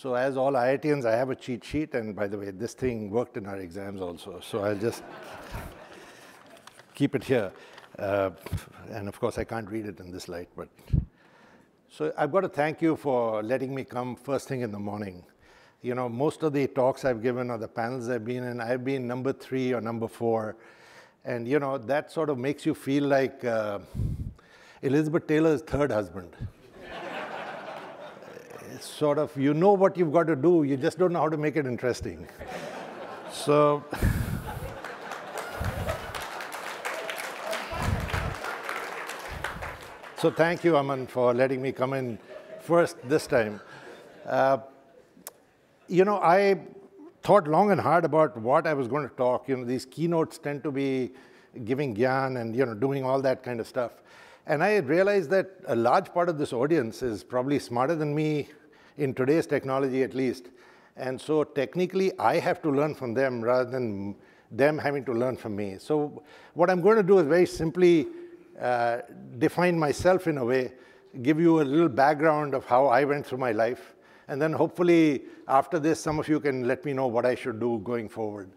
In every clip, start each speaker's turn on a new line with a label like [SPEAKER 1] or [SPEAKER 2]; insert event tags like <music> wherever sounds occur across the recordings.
[SPEAKER 1] So as all IITians, I have a cheat sheet, and by the way, this thing worked in our exams also, so I'll just keep it here. Uh, and of course, I can't read it in this light, but. So I've got to thank you for letting me come first thing in the morning. You know, most of the talks I've given or the panels I've been in, I've been number three or number four. And, you know, that sort of makes you feel like uh, Elizabeth Taylor's third husband. Sort of, you know what you've got to do, you just don't know how to make it interesting. <laughs> so. So thank you, Aman, for letting me come in first this time. Uh, you know, I thought long and hard about what I was going to talk. You know, these keynotes tend to be giving gyan and, you know, doing all that kind of stuff. And I realized that a large part of this audience is probably smarter than me in today's technology at least. And so technically, I have to learn from them rather than them having to learn from me. So what I'm going to do is very simply uh, define myself in a way, give you a little background of how I went through my life, and then hopefully after this, some of you can let me know what I should do going forward.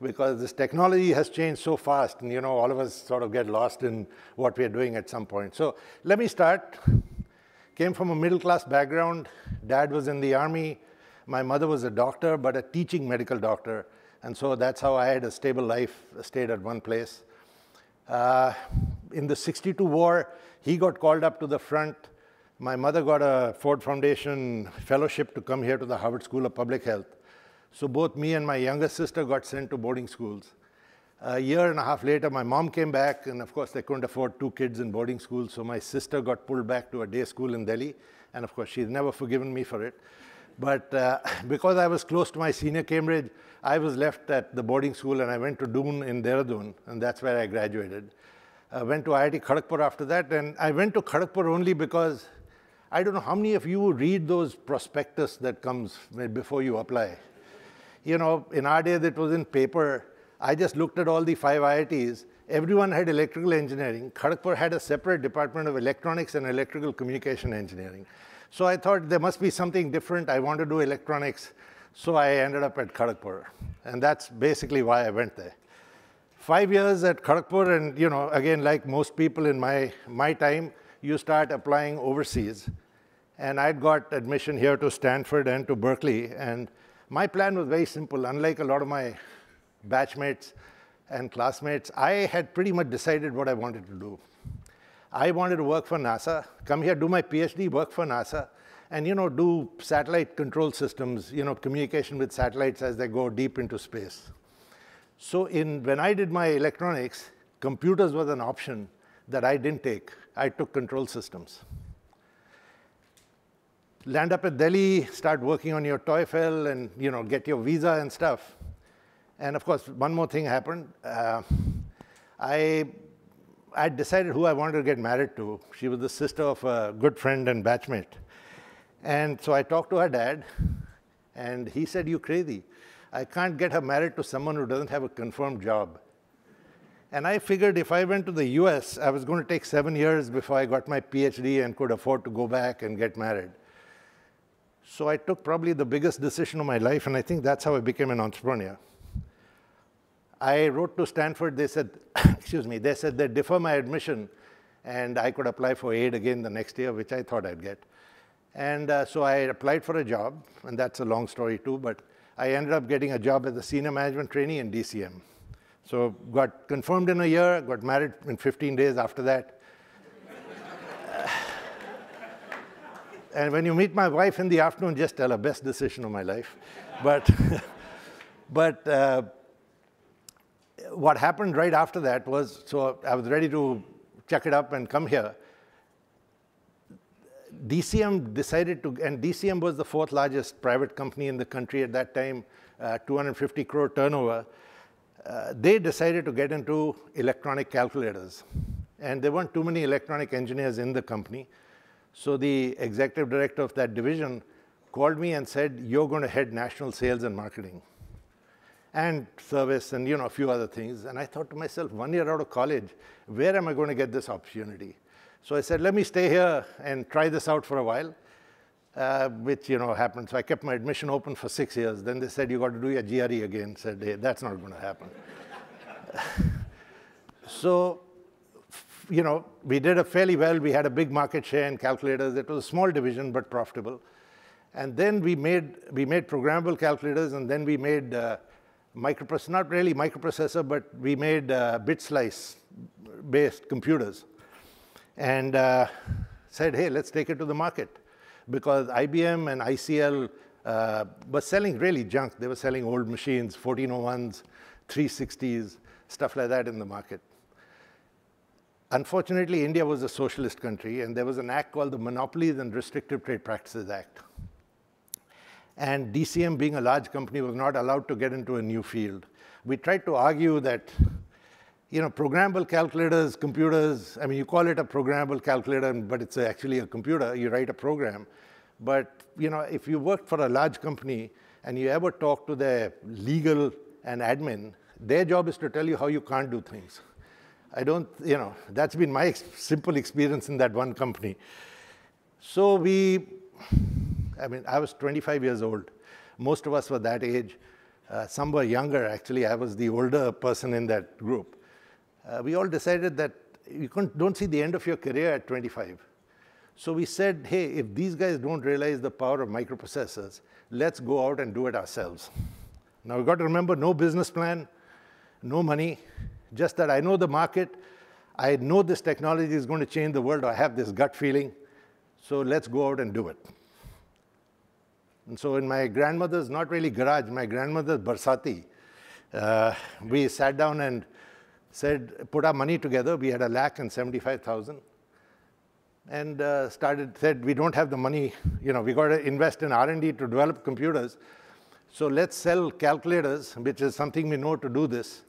[SPEAKER 1] Because this technology has changed so fast, and you know, all of us sort of get lost in what we are doing at some point. So let me start. Came from a middle class background. Dad was in the army. My mother was a doctor, but a teaching medical doctor. And so that's how I had a stable life, stayed at one place. Uh, in the 62 war, he got called up to the front. My mother got a Ford Foundation fellowship to come here to the Harvard School of Public Health. So both me and my younger sister got sent to boarding schools. A year and a half later, my mom came back, and of course, they couldn't afford two kids in boarding school, so my sister got pulled back to a day school in Delhi, and of course, she's never forgiven me for it. But uh, <laughs> because I was close to my senior Cambridge, I was left at the boarding school, and I went to Doon in Dehradun, and that's where I graduated. I went to IIT Kharagpur after that, and I went to Kharagpur only because I don't know how many of you read those prospectus that comes before you apply. You know, in our day it was in paper, I just looked at all the five IITs. Everyone had electrical engineering. Kharagpur had a separate department of electronics and electrical communication engineering. So I thought there must be something different. I want to do electronics. So I ended up at Kharagpur. And that's basically why I went there five years at Kharagpur, and you know, again, like most people in my, my time, you start applying overseas. And I'd got admission here to Stanford and to Berkeley. And my plan was very simple. Unlike a lot of my batchmates and classmates, I had pretty much decided what I wanted to do. I wanted to work for NASA, come here, do my PhD, work for NASA, and you know, do satellite control systems, you know, communication with satellites as they go deep into space. So in, when I did my electronics, computers was an option that I didn't take. I took control systems. Land up at Delhi, start working on your TOEFL and you know, get your visa and stuff. And of course, one more thing happened. Uh, I, I decided who I wanted to get married to. She was the sister of a good friend and batchmate. And so I talked to her dad, and he said, you crazy. I can't get her married to someone who doesn't have a confirmed job. And I figured if I went to the US, I was going to take seven years before I got my PhD and could afford to go back and get married. So I took probably the biggest decision of my life, and I think that's how I became an entrepreneur. I wrote to Stanford, they said, <coughs> excuse me, they said they'd defer my admission, and I could apply for aid again the next year, which I thought I'd get. And uh, so I applied for a job, and that's a long story too, but I ended up getting a job as a senior management trainee in DCM. So got confirmed in a year, got married in 15 days after that. <sighs> and when you meet my wife in the afternoon, just tell her best decision of my life. But, <laughs> but uh, what happened right after that was, so I was ready to check it up and come here. DCM decided to, and DCM was the fourth largest private company in the country at that time, uh, 250 crore turnover. Uh, they decided to get into electronic calculators. And there weren't too many electronic engineers in the company. So the executive director of that division called me and said, you're going to head national sales and marketing and service and you know, a few other things. And I thought to myself, one year out of college, where am I going to get this opportunity? So I said, let me stay here and try this out for a while. uh, which, you know, happened. So I kept my admission open for six years. Then they said, you got to do your GRE again. said, hey, that's not going to happen. <laughs> so, you know, we did a fairly well. We had a big market share in calculators. It was a small division, but profitable. And then we made, we made programmable calculators, and then we made uh, microprocessor, not really microprocessor, but we made uh, bit slice based computers. And uh, said, hey, let's take it to the market. Because IBM and ICL uh, were selling really junk. They were selling old machines, 1401s, 360s, stuff like that in the market. Unfortunately, India was a socialist country, and there was an act called the Monopolies and Restrictive Trade Practices Act. And DCM, being a large company, was not allowed to get into a new field. We tried to argue that you know, programmable calculators, computers, I mean, you call it a programmable calculator, but it's actually a computer. You write a program. But, you know, if you work for a large company and you ever talk to their legal and admin, their job is to tell you how you can't do things. I don't, you know, that's been my ex simple experience in that one company. So we, I mean, I was 25 years old. Most of us were that age. Uh, some were younger, actually. I was the older person in that group uh, we all decided that you don't see the end of your career at 25. So we said, hey, if these guys don't realize the power of microprocessors, let's go out and do it ourselves. Now we've got to remember no business plan, no money, just that I know the market, I know this technology is going to change the world, I have this gut feeling, so let's go out and do it. And so in my grandmother's, not really garage, my grandmother's Barsati, uh, we sat down and said, put our money together. We had a lakh and 75,000. And uh, started, said, we don't have the money, you know, we got to invest in R&D to develop computers. So let's sell calculators, which is something we know to do this.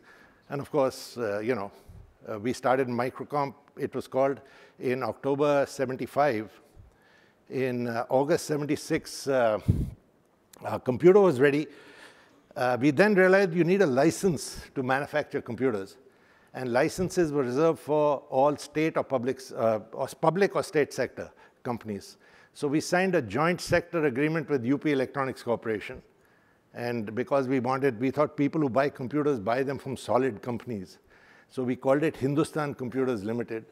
[SPEAKER 1] And of course, uh, you know, uh, we started Microcomp, it was called, in October 75. In uh, August 76, uh, our computer was ready. Uh, we then realized you need a license to manufacture computers and licenses were reserved for all state or public, uh, or public or state sector companies. So we signed a joint sector agreement with UP Electronics Corporation. And because we wanted, we thought people who buy computers buy them from solid companies. So we called it Hindustan Computers Limited,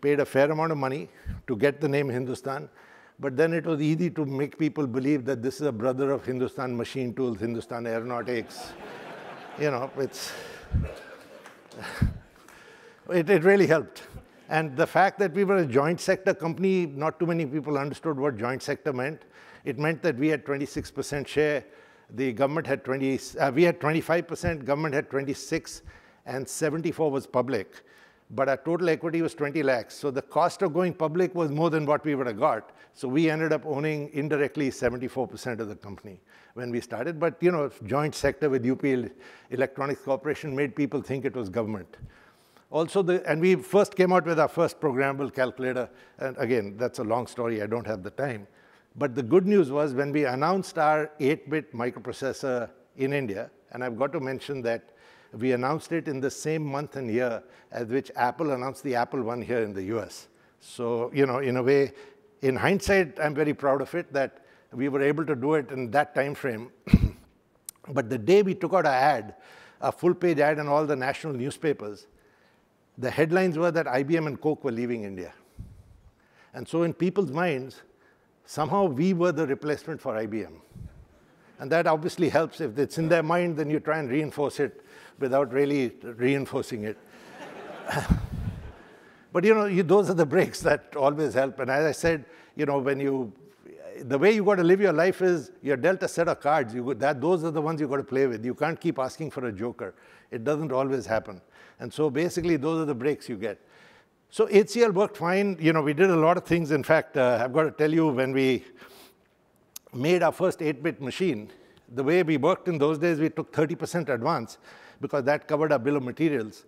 [SPEAKER 1] paid a fair amount of money to get the name Hindustan, but then it was easy to make people believe that this is a brother of Hindustan Machine Tools, Hindustan Aeronautics. <laughs> you know, it's, <laughs> it, it really helped. And the fact that we were a joint sector company, not too many people understood what joint sector meant. It meant that we had 26% share, the government had 20, uh, we had 25%, government had 26, and 74 was public. But our total equity was 20 lakhs. So the cost of going public was more than what we would have got. So we ended up owning indirectly 74% of the company when we started. But, you know, joint sector with UP Electronics Corporation made people think it was government. Also, the, and we first came out with our first programmable calculator. And again, that's a long story. I don't have the time. But the good news was when we announced our 8-bit microprocessor in India, and I've got to mention that we announced it in the same month and year as which Apple announced the Apple One here in the US. So, you know, in a way, in hindsight, I'm very proud of it that we were able to do it in that time frame. <clears throat> but the day we took out our ad, a full page ad in all the national newspapers, the headlines were that IBM and Coke were leaving India. And so in people's minds, somehow we were the replacement for IBM. And that obviously helps. If it's in their mind, then you try and reinforce it without really reinforcing it. <laughs> but you know, you, those are the breaks that always help. And as I said, you know, when you, the way you got to live your life is you're dealt a set of cards. You that, those are the ones you got to play with. You can't keep asking for a joker. It doesn't always happen. And so basically, those are the breaks you get. So HCL worked fine. You know, we did a lot of things. In fact, uh, I've got to tell you, when we made our first 8-bit machine, the way we worked in those days, we took 30% advance because that covered our bill of materials.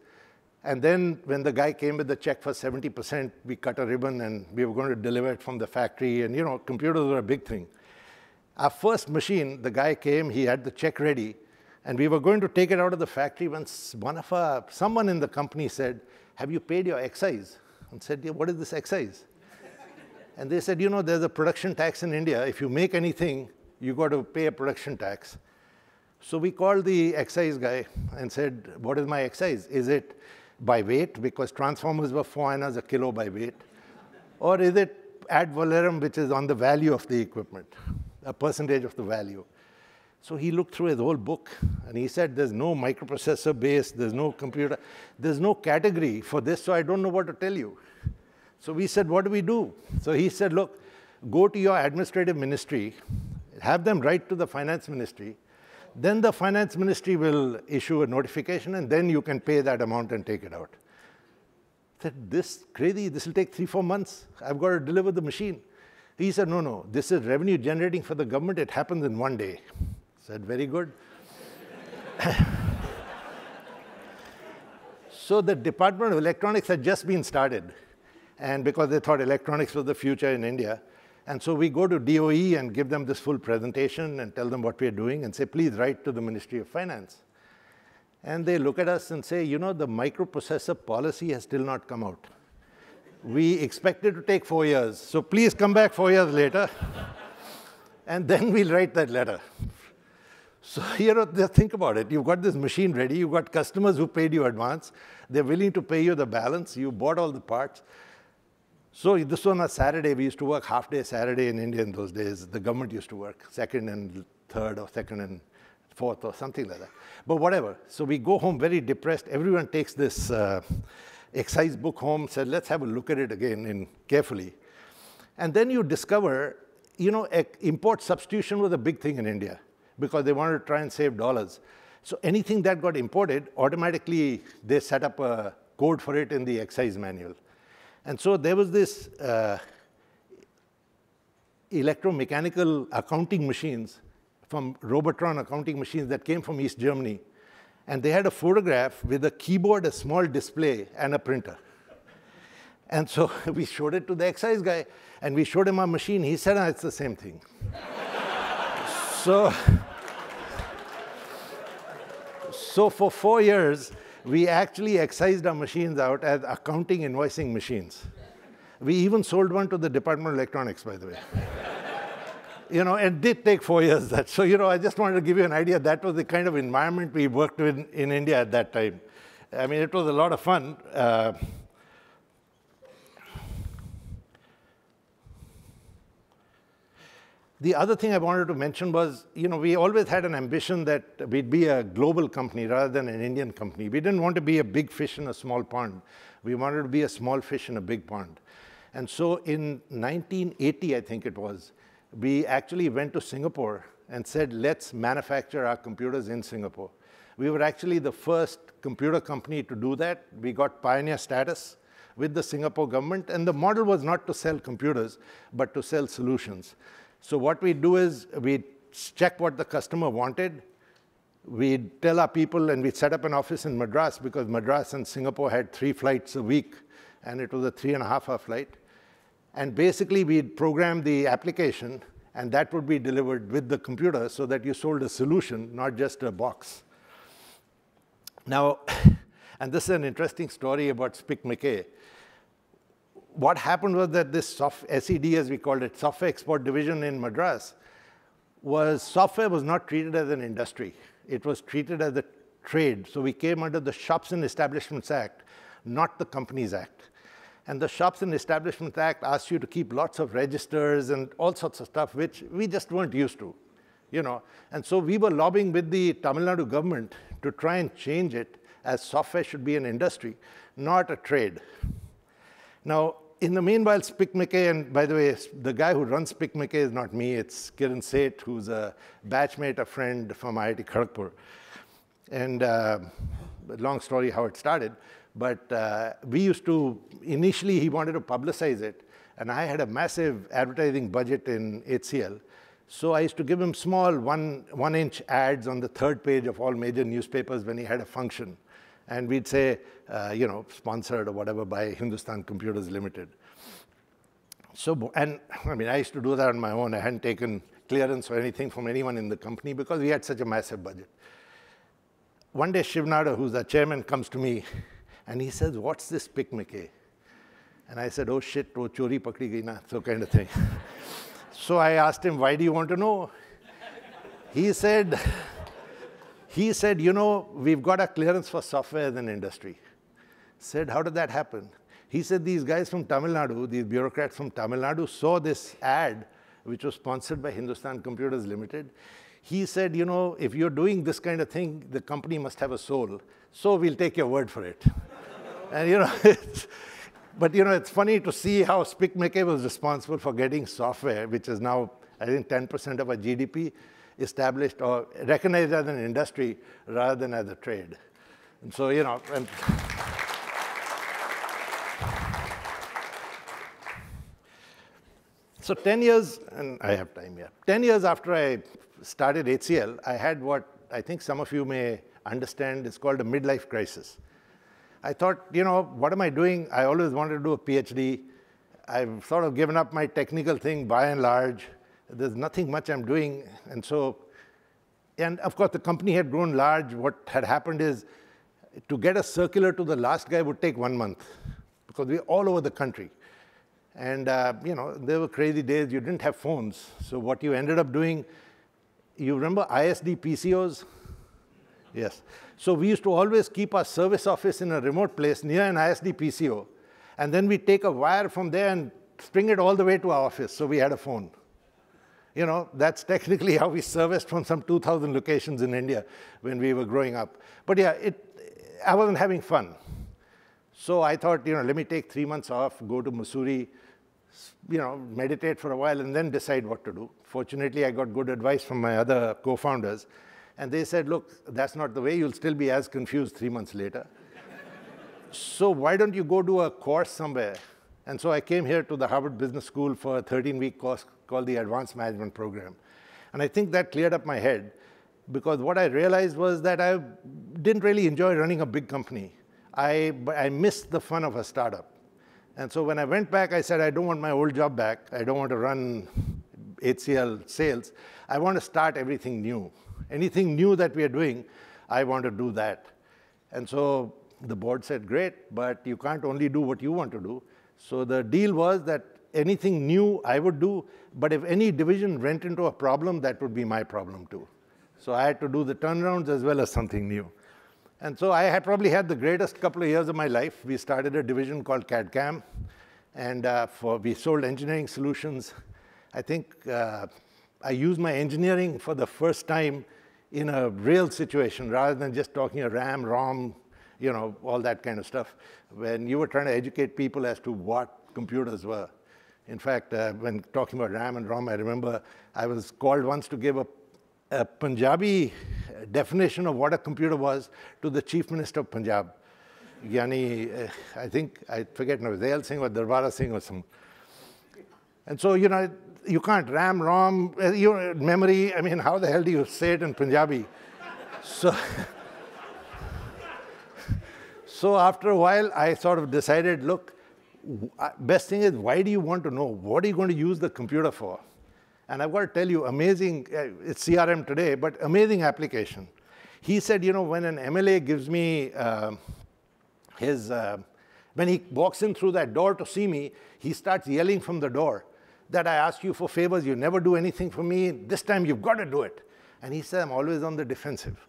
[SPEAKER 1] And then when the guy came with the check for 70%, we cut a ribbon and we were going to deliver it from the factory. And you know, computers were a big thing. Our first machine, the guy came, he had the check ready, and we were going to take it out of the factory when one of our, someone in the company said, have you paid your excise? And said, yeah, what is this excise? And they said, you know, there's a production tax in India. If you make anything, you got to pay a production tax. So we called the excise guy and said, what is my excise? Is it by weight, because transformers were four annas a kilo by weight? Or is it ad valorem, which is on the value of the equipment, a percentage of the value? So he looked through his whole book and he said, there's no microprocessor base, there's no computer, there's no category for this, so I don't know what to tell you. So we said, what do we do? So he said, look, go to your administrative ministry, have them write to the finance ministry, then the finance ministry will issue a notification and then you can pay that amount and take it out. I said, this crazy, this will take three, four months. I've got to deliver the machine. He said, no, no, this is revenue generating for the government. It happens in one day. I said, very good. <laughs> so the Department of Electronics had just been started and because they thought electronics was the future in India. And so we go to DOE and give them this full presentation and tell them what we're doing and say, please write to the Ministry of Finance. And they look at us and say, you know, the microprocessor policy has still not come out. We expect it to take four years, so please come back four years later, <laughs> and then we'll write that letter. So, you know, think about it. You've got this machine ready, you've got customers who paid you advance, they're willing to pay you the balance, you bought all the parts, so this was on a Saturday. We used to work half day Saturday in India in those days. The government used to work second and third or second and fourth or something like that. But whatever. So we go home very depressed. Everyone takes this uh, excise book home, said, let's have a look at it again in carefully. And then you discover, you know, import substitution was a big thing in India because they wanted to try and save dollars. So anything that got imported, automatically they set up a code for it in the excise manual. And so there was this uh, electromechanical accounting machines from Robotron accounting machines that came from East Germany. And they had a photograph with a keyboard, a small display, and a printer. And so <laughs> we showed it to the excise guy, and we showed him our machine. He said, ah, it's the same thing. <laughs> so, <laughs> so for four years, we actually excised our machines out as accounting invoicing machines. We even sold one to the Department of Electronics, by the way. <laughs> you know, it did take four years. That so, you know, I just wanted to give you an idea. That was the kind of environment we worked in in India at that time. I mean, it was a lot of fun. Uh, The other thing I wanted to mention was, you know, we always had an ambition that we'd be a global company rather than an Indian company. We didn't want to be a big fish in a small pond. We wanted to be a small fish in a big pond. And so in 1980, I think it was, we actually went to Singapore and said, let's manufacture our computers in Singapore. We were actually the first computer company to do that. We got pioneer status with the Singapore government. And the model was not to sell computers, but to sell solutions. So what we do is we check what the customer wanted. We tell our people, and we set up an office in Madras because Madras and Singapore had three flights a week, and it was a three and a half hour flight. And basically, we'd program the application, and that would be delivered with the computer so that you sold a solution, not just a box. Now, <laughs> and this is an interesting story about SPIC MACAY what happened was that this soft, SED, as we called it, Software Export Division in Madras, was software was not treated as an industry. It was treated as a trade. So we came under the Shops and Establishments Act, not the Companies Act. And the Shops and Establishments Act asked you to keep lots of registers and all sorts of stuff, which we just weren't used to, you know. And so we were lobbying with the Tamil Nadu government to try and change it as software should be an industry, not a trade. Now, in the meanwhile, SPIC MACAY, and by the way, the guy who runs SPIC MACAY is not me, it's Kiran Seth, who's a batchmate, a friend from IIT Kharagpur. And uh, long story how it started, but uh, we used to, initially he wanted to publicize it, and I had a massive advertising budget in HCL. So I used to give him small one, one inch ads on the third page of all major newspapers when he had a function and we'd say, uh, you know, sponsored or whatever by Hindustan Computers Limited. So, and I mean, I used to do that on my own. I hadn't taken clearance or anything from anyone in the company because we had such a massive budget. One day, Shiv Nadar, who's the chairman, comes to me and he says, What's this SPIC MACAY? And I said, oh shit, oh chori pakdi gayi na, so kind of thing. <laughs> so I asked him, why do you want to know? He said, he said, you know, we've got a clearance for software as an industry. Said, how did that happen? He said these guys from Tamil Nadu, these bureaucrats from Tamil Nadu saw this ad, which was sponsored by Hindustan Computers Limited. He said, you know, if you're doing this kind of thing, the company must have a soul. So we'll take your word for it. <laughs> and you know, but you know, it's funny to see how SPIC MACAY was responsible for getting software, which is now, I think, 10% of our GDP, established or recognized as an industry rather than as a trade. And so, you know, and so 10 years, and I have time here, 10 years after I started HCL, I had what I think some of you may understand is called a midlife crisis. I thought, you know, what am I doing? I always wanted to do a PhD. I've sort of given up my technical thing by and large. There's nothing much I'm doing. And so, and of course, the company had grown large. What had happened is to get a circular to the last guy would take one month because we're all over the country. And, uh, you know, there were crazy days. You didn't have phones. So what you ended up doing, you remember ISD PCOs? Yes. So we used to always keep our service office in a remote place near an ISD PCO. And then we take a wire from there and string it all the way to our office. So we had a phone. You know, that's <laughs> technically how we serviced from some 2,000 locations in India when we were growing up. But yeah, it, I wasn't having fun. So I thought, you know, let me take three months off, go to Mussoorie, you know, meditate for a while and then decide what to do. Fortunately, I got good advice from my other co-founders. And they said, look, that's not the way. You'll still be as confused three months later. <laughs> so why don't you go do a course somewhere? And so I came here to the Harvard Business School for a 13-week course called the Advanced Management Program. And I think that cleared up my head because what I realized was that I didn't really enjoy running a big company. I, I missed the fun of a startup. And so when I went back, I said, I don't want my old job back. I don't want to run HCL sales. I want to start everything new. Anything new that we are doing, I want to do that. And so the board said, great, but you can't only do what you want to do. So the deal was that anything new I would do, but if any division went into a problem, that would be my problem too. So I had to do the turnarounds as well as something new. And so I had probably had the greatest couple of years of my life. We started a division called CAD-CAM, and uh, for, we sold engineering solutions. I think uh, I used my engineering for the first time in a real situation rather than just talking a RAM, ROM, you know, all that kind of stuff. When you were trying to educate people as to what computers were. In fact, uh, when talking about RAM and ROM, I remember I was called once to give a, a Punjabi definition of what a computer was to the Chief Minister of Punjab. Yani, uh, I think, I forget now, Dayal Singh or Darbara Singh or some. And so, you know, you can't RAM, ROM, uh, your memory. I mean, how the hell do you say it in Punjabi? so, <laughs> so after a while, I sort of decided, look, uh, best thing is, why do you want to know? What are you going to use the computer for? And I've got to tell you, amazing, uh, it's CRM today, but amazing application. He said, you know, when an MLA gives me uh, his, uh, when he walks in through that door to see me, he starts yelling from the door that I ask you for favors, you never do anything for me, this time you've got to do it. And he said, I'm always on the defensive.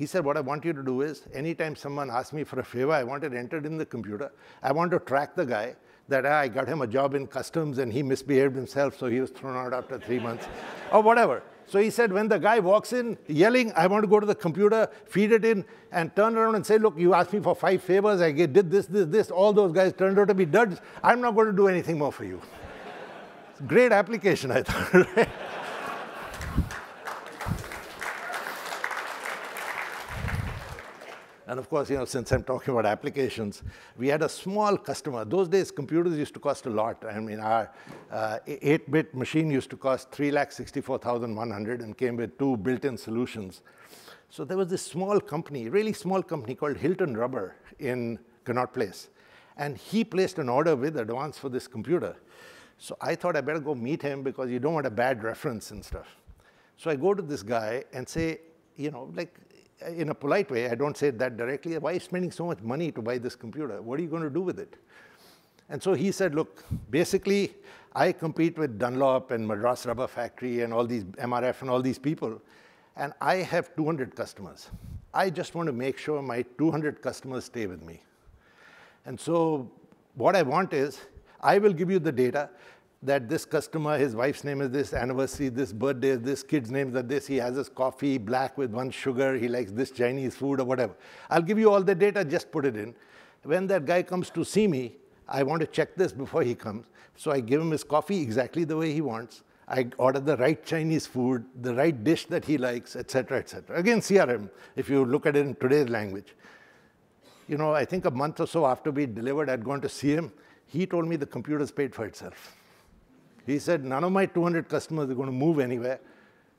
[SPEAKER 1] He said, what I want you to do is, anytime someone asks me for a favor, I want it entered in the computer. I want to track the guy that ah, I got him a job in customs and he misbehaved himself, so he was thrown out after three months, <laughs> or whatever. So he said, when the guy walks in yelling, I want to go to the computer, feed it in, and turn around and say, look, you asked me for five favors, I did this, this, this, all those guys turned out to be duds, I'm not going to do anything more for you. <laughs> Great application, I thought. <laughs> And of course, you know, since I'm talking about applications, we had a small customer. Those days, computers used to cost a lot. I mean, our 8-bit uh, machine used to cost 3,64,100 and came with two built-in solutions. So there was this small company, really small company called Hilton Rubber in Connaught Place. And he placed an order with advance for this computer. So I thought I better go meet him because you don't want a bad reference and stuff. So I go to this guy and say, you know, like, in a polite way, I don't say that directly, why are you spending so much money to buy this computer? What are you going to do with it? And so he said, look, basically, I compete with Dunlop and Madras Rubber Factory and all these MRF and all these people, and I have 200 customers. I just want to make sure my 200 customers stay with me. And so what I want is, I will give you the data that this customer, his wife's name is this, anniversary, this birthday, this kid's name is this, he has his coffee black with one sugar, he likes this Chinese food or whatever. I'll give you all the data, just put it in. When that guy comes to see me, I want to check this before he comes. So I give him his coffee exactly the way he wants. I order the right Chinese food, the right dish that he likes, etc., etc. Again, CRM, if you look at it in today's language. You know, I think a month or so after we delivered, I'd gone to see him. He told me the computer's paid for itself. He said, none of my 200 customers are going to move anywhere,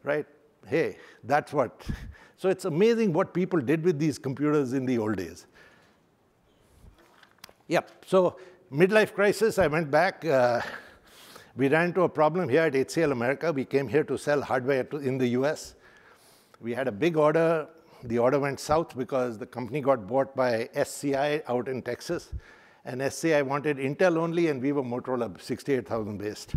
[SPEAKER 1] right? Hey, that's what. <laughs> So it's amazing what people did with these computers in the old days. Yep, so midlife crisis, I went back. Uh, we ran into a problem here at HCL America. We came here to sell hardware to, in the US. We had a big order. The order went south because the company got bought by SCI out in Texas. And SCI wanted Intel only, and we were Motorola 68,000 based.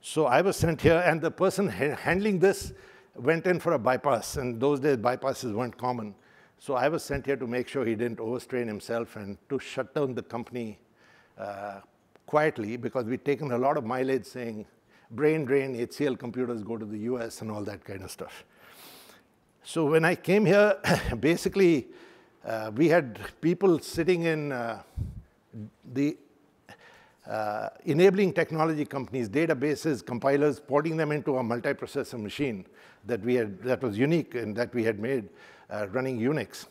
[SPEAKER 1] So I was sent here, and the person ha handling this went in for a bypass. And those days, bypasses weren't common. So I was sent here to make sure he didn't overstrain himself and to shut down the company uh, quietly because we'd taken a lot of mileage saying brain drain, HCL computers go to the US and all that kind of stuff. So when I came here, <coughs> basically, uh, we had people sitting in uh, the uh, enabling technology companies, databases, compilers, porting them into a multiprocessor machine that we had that was unique and that we had made uh, running Unix.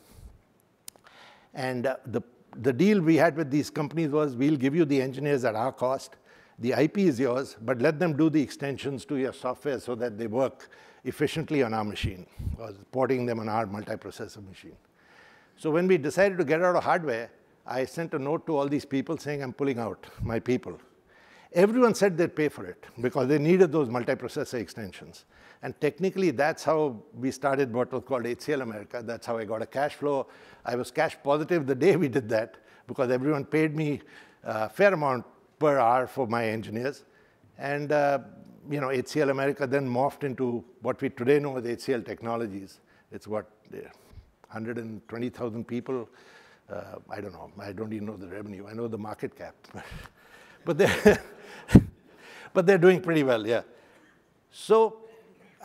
[SPEAKER 1] And uh, the the deal we had with these companies was we'll give you the engineers at our cost. The IP is yours, but let them do the extensions to your software so that they work efficiently on our machine, or porting them on our multiprocessor machine. So when we decided to get out of hardware, I sent a note to all these people saying, I'm pulling out my people. Everyone said they'd pay for it because they needed those multiprocessor extensions. And technically, that's how we started what was called HCL America. That's how I got a cash flow. I was cash positive the day we did that because everyone paid me a fair amount per hour for my engineers. And uh, you know, HCL America then morphed into what we today know as HCL Technologies. It's what, 120,000 people, uh, I don't know. I don't even know the revenue. I know the market cap. <laughs> but, they're <laughs> but they're doing pretty well, yeah. So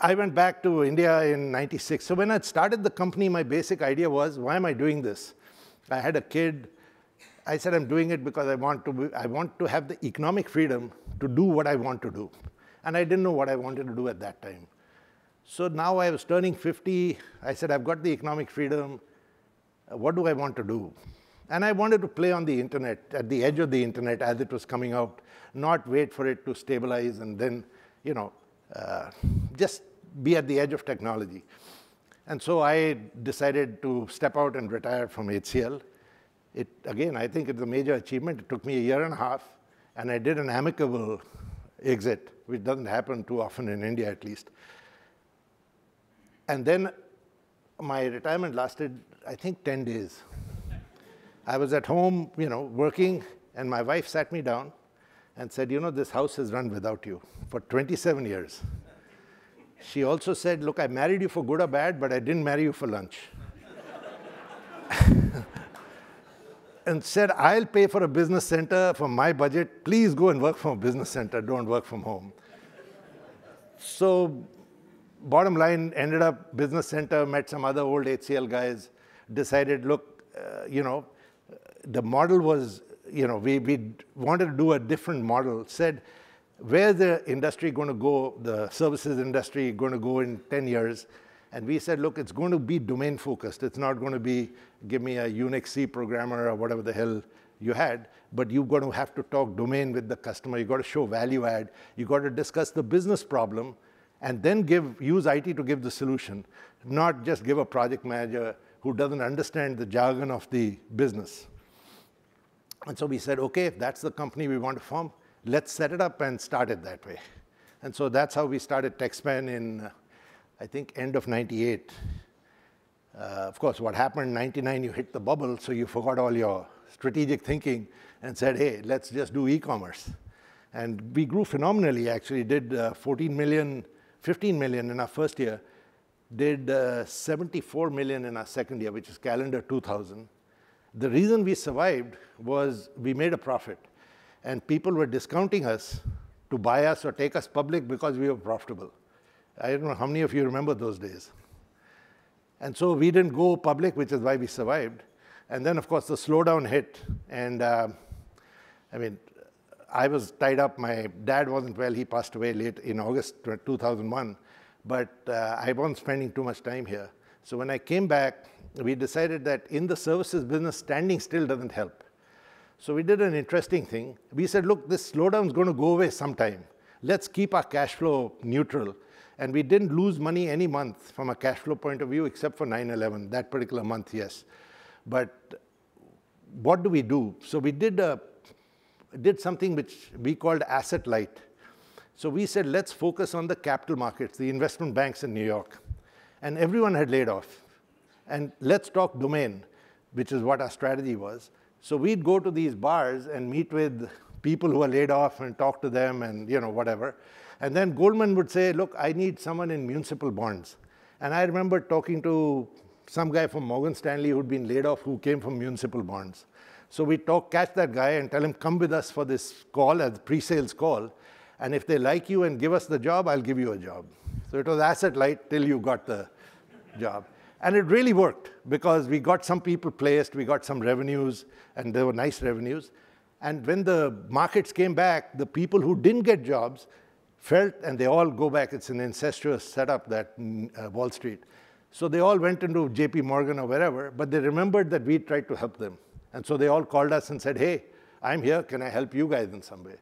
[SPEAKER 1] I went back to India in 96. So when I started the company, my basic idea was, why am I doing this? I had a kid. I said, I'm doing it because I want to, be, I want to have the economic freedom to do what I want to do. And I didn't know what I wanted to do at that time. So now I was turning 50. I said, I've got the economic freedom what do I want to do? And I wanted to play on the internet, at the edge of the internet as it was coming out, not wait for it to stabilize and then, you know, uh, just be at the edge of technology. And so I decided to step out and retire from HCL. It, again, I think it's a major achievement. It took me a year and a half, and I did an amicable exit, which doesn't happen too often in India at least. And then my retirement lasted I think 10 days. I was at home, you know, working, and my wife sat me down and said, you know, this house has run without you for 27 years. She also said, look, I married you for good or bad, but I didn't marry you for lunch. <laughs> and said, I'll pay for a business center from my budget. Please go and work from a business center. Don't work from home. So bottom line, ended up business center, met some other old HCL guys, decided, look, uh, you know, the model was, you know, we, we wanted to do a different model, said, where's the industry going to go, the services industry going to go in 10 years? And we said, look, it's going to be domain focused. It's not going to be, give me a Unix C programmer or whatever the hell you had, but you've got to have to talk domain with the customer. You've got to show value add. You've got to discuss the business problem and then give, use IT to give the solution, not just give a project manager who doesn't understand the jargon of the business. And so we said, okay, if that's the company we want to form, let's set it up and start it that way. And so that's how we started TechSpan in, uh, I think, end of 98. Uh, of course, what happened in 99, you hit the bubble, so you forgot all your strategic thinking, and said, hey, let's just do e-commerce. And we grew phenomenally, actually, did uh, 14 million, 15 million in our first year, did uh, 74 million in our second year, which is calendar 2000. The reason we survived was we made a profit, and people were discounting us to buy us or take us public because we were profitable. I don't know how many of you remember those days. And so we didn't go public, which is why we survived. And then, of course, the slowdown hit. And uh, I mean, I was tied up. My dad wasn't well. He passed away late in August 2001. But uh, I wasn't spending too much time here. So when I came back, we decided that in the services business, standing still doesn't help. So we did an interesting thing. We said, look, this slowdown is going to go away sometime. Let's keep our cash flow neutral. And we didn't lose money any month from a cash flow point of view, except for 9-11, that particular month, yes. But what do we do? So we did, a, did something which we called asset light. So we said, let's focus on the capital markets, the investment banks in New York. And everyone had laid off. And let's talk domain, which is what our strategy was. So we'd go to these bars and meet with people who are laid off and talk to them and you know whatever. And then Goldman would say, look, I need someone in municipal bonds. And I remember talking to some guy from Morgan Stanley who'd been laid off who came from municipal bonds. So we talk, catch that guy and tell him, come with us for this call, as pre-sales call. And if they like you and give us the job, I'll give you a job. So it was asset light till you got the job. And it really worked because we got some people placed, we got some revenues, and they were nice revenues. And when the markets came back, the people who didn't get jobs felt, and they all go back, it's an incestuous setup, that mm, uh, Wall Street. So they all went into JP Morgan or wherever, but they remembered that we tried to help them. And so they all called us and said, hey, I'm here, can I help you guys in some way?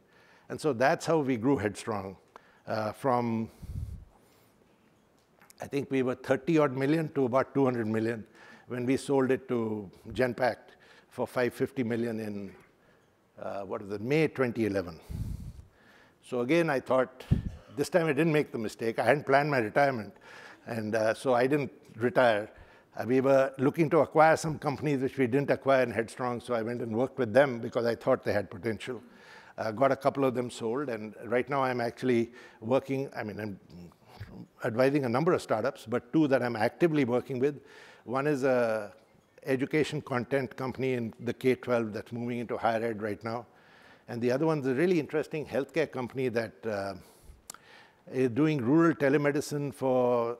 [SPEAKER 1] And so that's how we grew Headstrong uh, from I think we were 30 odd million to about 200 million when we sold it to Genpact for 550 million in, uh, what is it, May 2011. So again, I thought, this time I didn't make the mistake. I hadn't planned my retirement. And uh, so I didn't retire. Uh, we were looking to acquire some companies which we didn't acquire in Headstrong, so I went and worked with them because I thought they had potential. Uh, got a couple of them sold, and right now I'm actually working, I mean, I'm advising a number of startups, but two that I'm actively working with. One is a education content company in the K-12 that's moving into higher ed right now. And the other one's a really interesting healthcare company that uh, is doing rural telemedicine for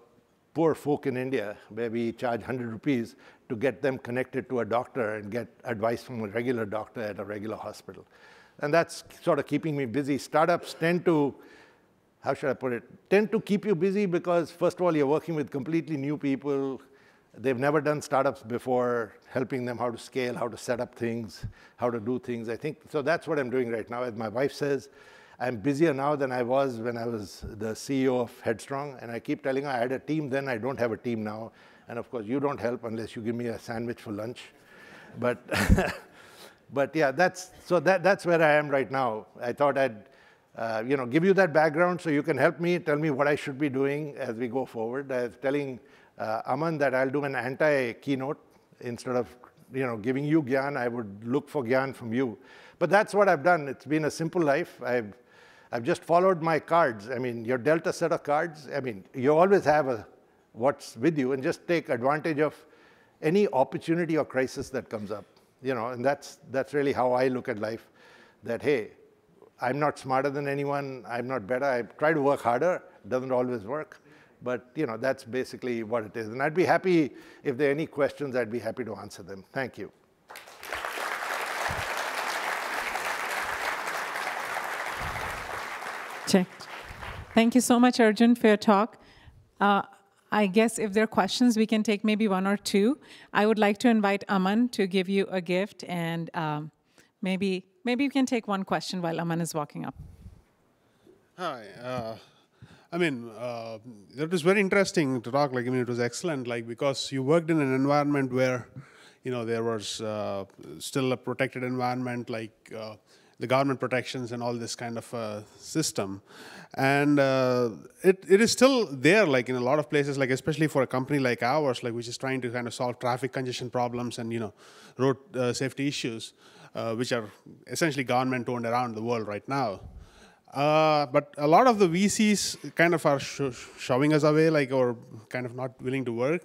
[SPEAKER 1] poor folk in India, where we charge 100 rupees to get them connected to a doctor and get advice from a regular doctor at a regular hospital. And that's sort of keeping me busy. Startups tend to how should I put it, tend to keep you busy because, first of all, you're working with completely new people. They've never done startups before, helping them how to scale, how to set up things, how to do things. I think, so that's what I'm doing right now. As my wife says, I'm busier now than I was when I was the CEO of Headstrong. And I keep telling her I had a team then, I don't have a team now. And of course, you don't help unless you give me a sandwich for lunch. But, <laughs> but yeah, that's, so that, that's where I am right now. I thought I'd uh, you know, give you that background so you can help me, tell me what I should be doing as we go forward. I was telling uh, Aman that I'll do an anti-keynote instead of, you know, giving you gyan, I would look for gyan from you. But that's what I've done. It's been a simple life. I've, I've just followed my cards. I mean, your Delta set of cards, I mean, you always have a, what's with you and just take advantage of any opportunity or crisis that comes up. You know, and that's, that's really how I look at life, that, hey, I'm not smarter than anyone. I'm not better. I try to work harder. Doesn't always work. But you know, that's basically what it is. And I'd be happy, if there are any questions, I'd be happy to answer them. Thank you.
[SPEAKER 2] Check. Thank you so much, Arjun, for your talk. Uh, I guess if there are questions, we can take maybe one or two. I would like to invite Aman to give you a gift and um, maybe Maybe you can take one question while Aman is walking up.
[SPEAKER 3] Hi. Uh, I mean, uh, it was very interesting to talk. Like, I mean, it was excellent. Like, because you worked in an environment where, you know, there was uh, still a protected environment, like uh, the government protections and all this kind of uh, system, and uh, it it is still there. Like in a lot of places, like especially for a company like ours, like which is trying to kind of solve traffic congestion problems and you know road uh, safety issues uh, which are essentially government owned around the world right now. Uh, but a lot of the VCs kind of are sho shoving us away, like, or kind of not willing to work.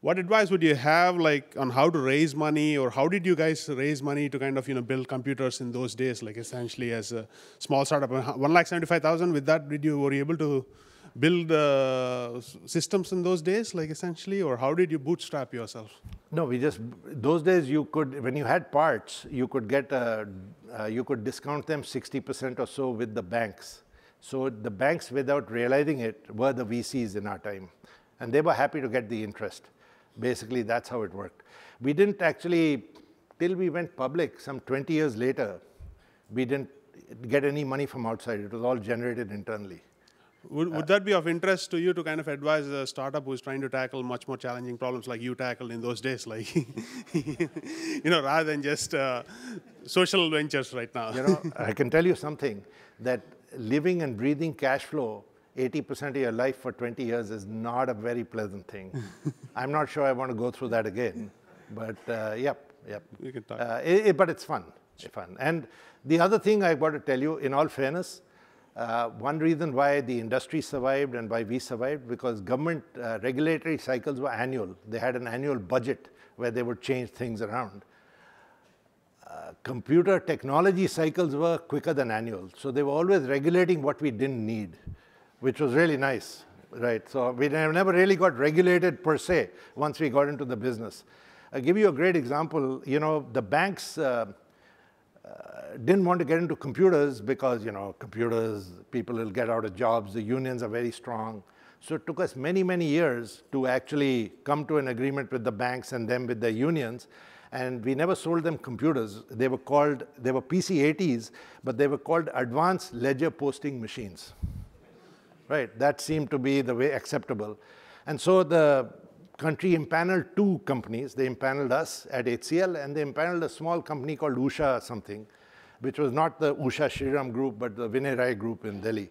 [SPEAKER 3] What advice would you have, like, on how to raise money, or how did you guys raise money to kind of, you know, build computers in those days, like, essentially as a small startup, one lakh seventy-five thousand. With that, did you were you able to build uh, systems in those days, like essentially, or how did you bootstrap yourself?
[SPEAKER 1] No, we just those days you could when you had parts, you could get a, uh, you could discount them 60% or so with the banks. So the banks, without realizing it, were the VCs in our time, and they were happy to get the interest. Basically, that's how it worked. We didn't actually, till we went public, some 20 years later, we didn't get any money from outside. It was all generated internally.
[SPEAKER 3] Would, would that be of interest to you to kind of advise a startup who's trying to tackle much more challenging problems like you tackled in those days, like <laughs> you know, rather than just uh, social ventures right now?
[SPEAKER 1] you know, I can tell you something that living and breathing cash flow 80% of your life for 20 years is not a very pleasant thing. <laughs> I'm not sure I want to go through that again, but uh, yep, yep.
[SPEAKER 3] We can talk.
[SPEAKER 1] Uh, it, it, but it's fun, it's fun. And the other thing I've got to tell you, in all fairness, uh, one reason why the industry survived and why we survived, because government uh, regulatory cycles were annual. They had an annual budget where they would change things around. Uh, computer technology cycles were quicker than annual. So they were always regulating what we didn't need, which was really nice, right? So we never really got regulated per se once we got into the business. I'll give you a great example. You know, the banks, uh, didn't want to get into computers because, you know, computers, people will get out of jobs, the unions are very strong. So it took us many, many years to actually come to an agreement with the banks and them with the unions. And we never sold them computers. They were called, they were PC-80s, but they were called advanced ledger posting machines. Right, that seemed to be the way acceptable. And so the country impaneled two companies. They impaneled us at HCL, and they impaneled a small company called Usha something, which was not the Usha Shriram group, but the Vinay Rai group in Delhi.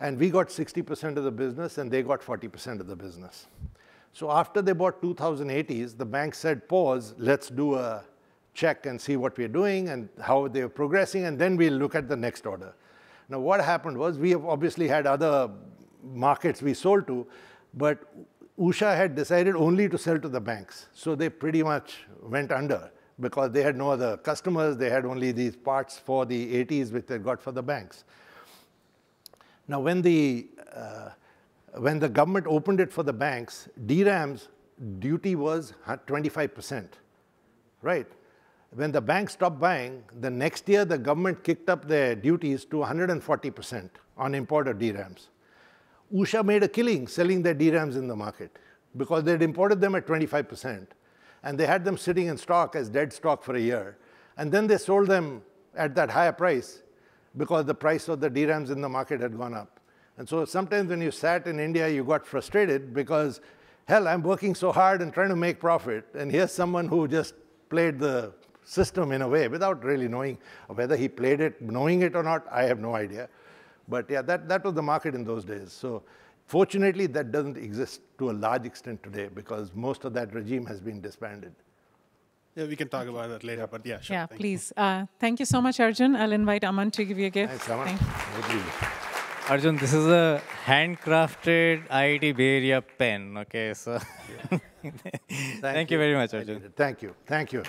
[SPEAKER 1] And we got 60% of the business, and they got 40% of the business. So after they bought 2080s, the bank said, pause, let's do a check and see what we're doing and how they're progressing, and then we'll look at the next order. Now, what happened was we have obviously had other markets we sold to, but Usha had decided only to sell to the banks. So they pretty much went under because they had no other customers. They had only these parts for the 80s which they got for the banks. Now, when the, uh, when the government opened it for the banks, DRAM's duty was 25%, right? When the banks stopped buying, the next year the government kicked up their duties to 140% on imported DRAMs. Usha made a killing selling their DRAMs in the market because they'd imported them at 25% and they had them sitting in stock as dead stock for a year. And then they sold them at that higher price because the price of the DRAMs in the market had gone up. And so sometimes when you sat in India, you got frustrated because, hell, I'm working so hard and trying to make profit, and here's someone who just played the system in a way without really knowing whether he played it, knowing it or not, I have no idea. But yeah, that, that was the market in those days. So Fortunately, that doesn't exist to a large extent today because most of that regime has been disbanded.
[SPEAKER 3] Yeah, we can talk about that later, but yeah, sure.
[SPEAKER 2] Yeah, thank please. You. Uh, thank you so much, Arjun. I'll invite Aman to give you a gift.
[SPEAKER 1] Thanks, Aman. Thank
[SPEAKER 4] Arjun, this is a handcrafted IIT Bay Area pen. Okay, so <laughs>
[SPEAKER 1] thank, <laughs>
[SPEAKER 4] thank you. you very much, Arjun.
[SPEAKER 1] Thank you. Thank you.